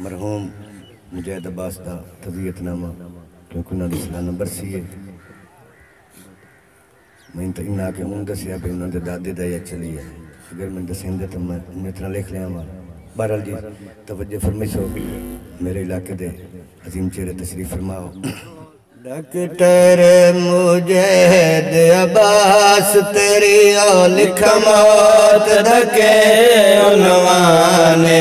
मरहूम मुजैद अब्बास का तबीयतनामा क्योंकि उन्होंने सलाना नंबर है। मैं तो इन्ना के उन्होंने दसिया भी उन्होंने दादे का या चली है। अगर मैं दसेंदे तो मैं उन्हें तरह लिख लिया वहाँ बहरहाल जी, तवज्जो फरमाइश हो मेरे इलाके के अजीम चेहरे तशरीफ़ फरमाओ। डॉक्टर मुजैद अब्बास, तेरी लिख मौत दके उनवाने,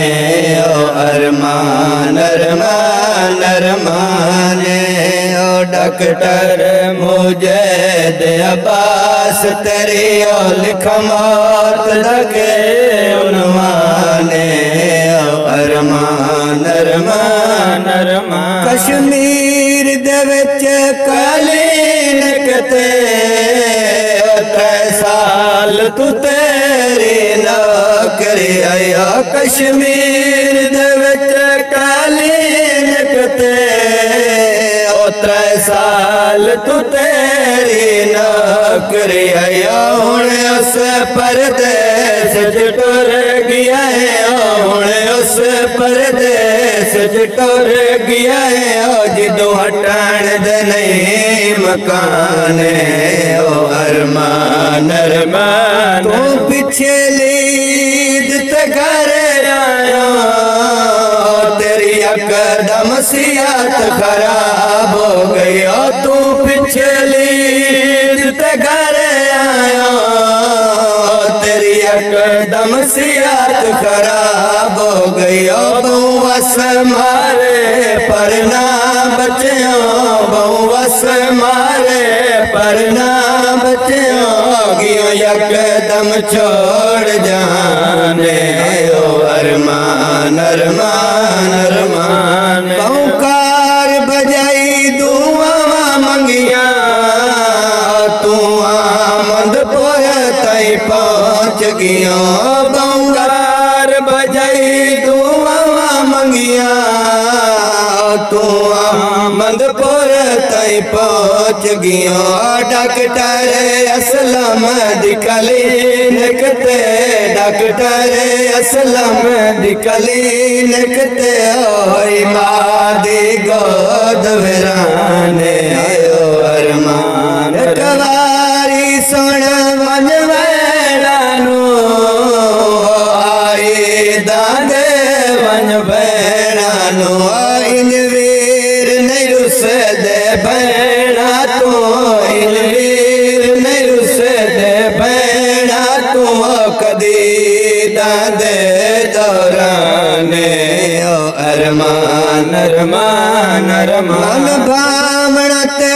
ओ अरमान अरमान, अरमाने, ओ डॉक्टर मुझे अब्बास, तेरी लिख मौत दके उनवाने, ओ अरमान अरमान अरमान। कश्मीर दे विच कालीन किते साल तू तेरी नौकरी आया कश्मीर दे विच कालीन किते त्रै साल तू तेरी नौकरी आया हुण उस च टुर गया हुण उस च टुर गया जदों हटण दे नहीं मकान ओ अरमान अरमान। तू पिछे लीद आया तेरी अकदम सियात खराब हो गई तू पिछली ते घर आया। तेरी अकदम सियात खराब हो गई बस मारे पर ना बहु बस मारे पर ना बच्चों गियो यकदम छोड़ जाने, ओ अरमान अरमान। तई पहुँच गया बहुकार बजाई दुआ मंगिया। तू आमद पोय तई पहुँच गया। डॉक्टर असलम दिकलीन कते, डॉक्टर असलम दिकलीन कते। ओई मादी गोद वीराने। कदी दादे दौराने ओ अरमान अरमान अरमान। भावण ते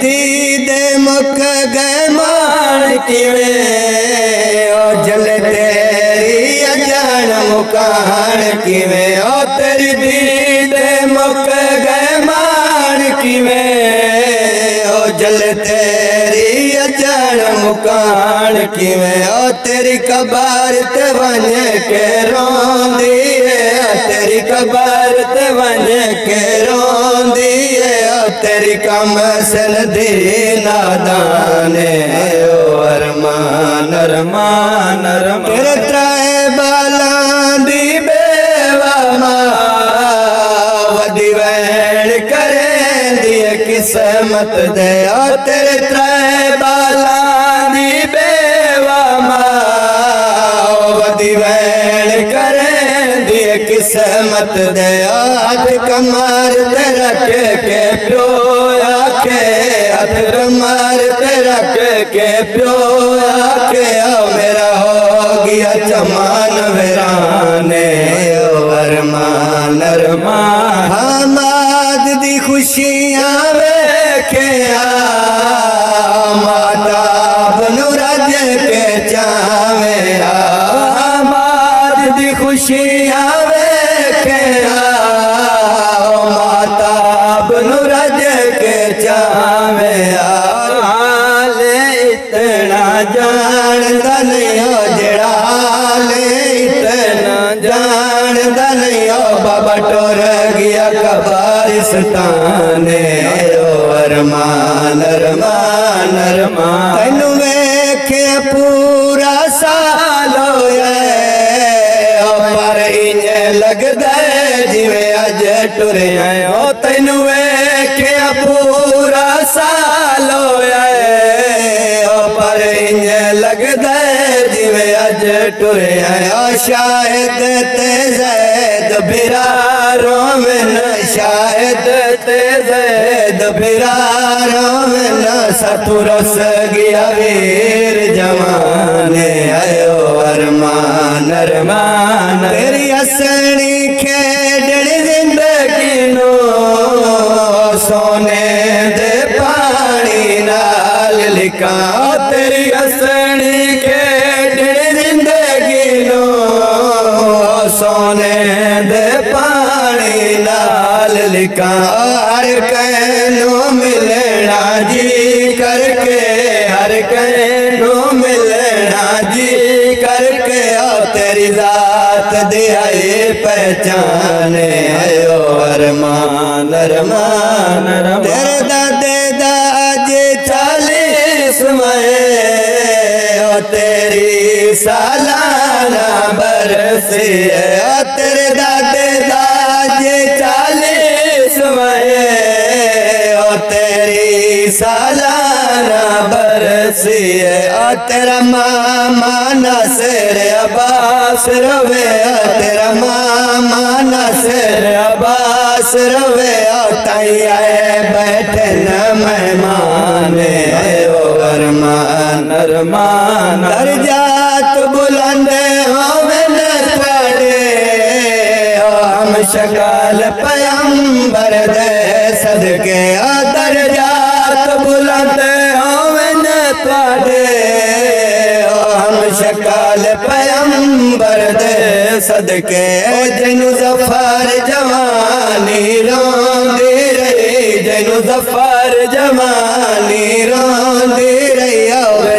दीदे मुक गए मान किवे ओ जल तेरी अजान मुकान किवे ओ तेरी मुक गए मान किवे ओ जल तेरी अजान मुकान किवे ओ तेरी कबार ते वन के रोंदी है। तेरी कबार ते वन के रोंदी है। ओ तेरी कम सन दी नादाने ओ अरमान अरमान अरमान। तेरे बाला दी बेवा वैण करे दिए किस्मत दे। ओ तेरे त्राए बाला दी बेवा मां वदी वैण करे दिए किस्मत दे आज कमर ते रख के प्यो आखे हथ कमर ते रख के प्यो आखे मेरा हो गया चमान वीराने अरमान अरमान हमाद दी खुशियां वेख्या माता ले इतना जान दनियो बाबा टोर गया कबारिस्ताने ओ अरमान अरमान अरमान। तैनू वेखे पूरा साल पर तैनू वेखे पूरा साल पर इंज लगदा अज टुरे शायद ते जैद बिरारो में शायद ते जैद बिरारो में सतुरस गया वीर जवाने, आयो अरमान अरमान। तेरी असनी खेडण लिखा तेरी असनी खेडण जिंदगी नो सोने दे पानी नाल लिखा हर कहनो मिलना जी। करके हर कहनो मिलना जी। जात दिहाई पहचाने। आयो अरमान अरमान तेरे दादे तेरी सालाना बरसी तेरे दादे दाजे चालीस में ओ तेरी सालाना बरसी तेरा मामा नसर अब्बास रवे। तेरा मामा नसर अब्बास रवे। ओ ताई आए बैठे न मेहमान ओ अरमान अरमान दर्जात बुलंद होवे न ओ हम पयंबर दे सदके। दर्जात बुलंद होवे न ओ हम शकाल पयंबर दे सदके। जनु जफर जवानी रोंदी रही जनु जफर जवानी रोंदी